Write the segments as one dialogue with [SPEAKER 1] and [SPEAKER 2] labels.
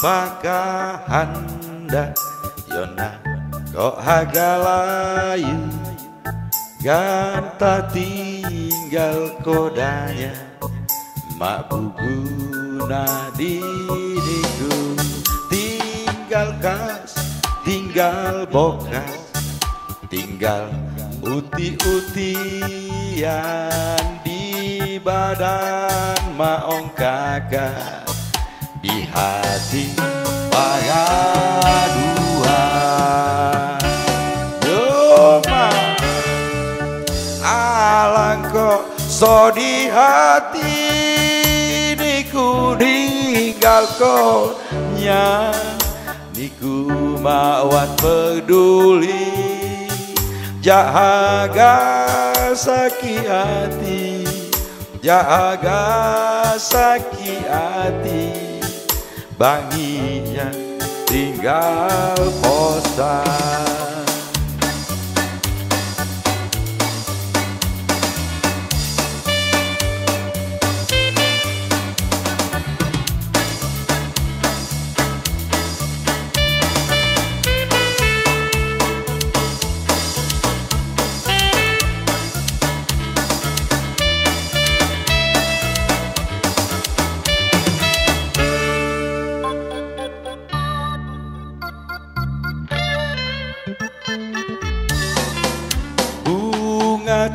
[SPEAKER 1] pakahanda Yona kok hagalayu Ganta tinggal kodanya. Mak buguna diriku Tinggal kas, tinggal bokas. Tinggal uti-utian di badan maong kakak Di hati pengaduan Yoma Alang kok so di hati Niku ninggal konya Niku mawat peduli Jaga sakit hati Jaga sakit hati Banginya tinggal posan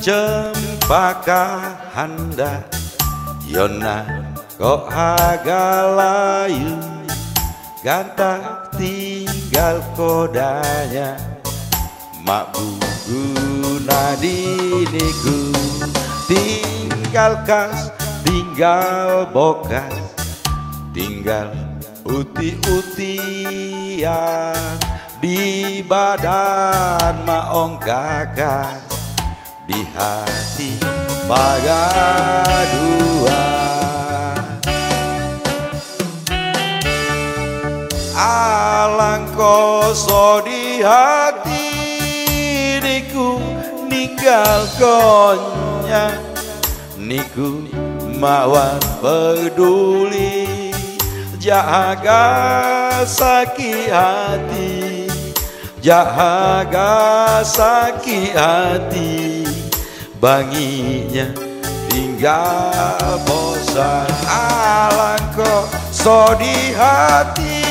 [SPEAKER 1] cempaka handa Yona kok hagalayu Ganta tinggal kodanya. Mak buguna diniku. Tinggal kas, tinggal bokas. Tinggal uti-utian Di badan maong kakak di hati dua Alang koso di hati niku ninggal konya. Niku mawar peduli Jaga sakit hati. Jaga sakit hati Banginya tinggal bosan Alangko so di hati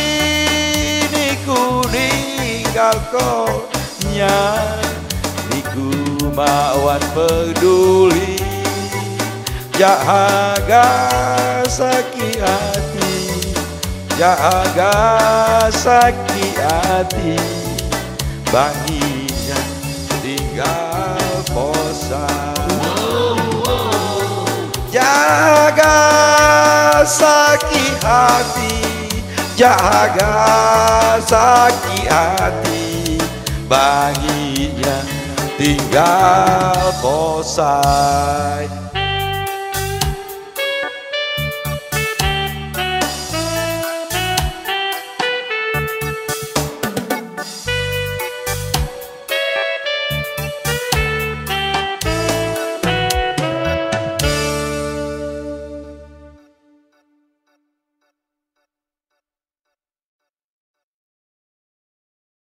[SPEAKER 1] Niku ninggal konya Niku mawat peduli. Jaga sakit hati. Jaga sakit hati. Banginya hati Jaga sakit hati. Banginya tinggal bosan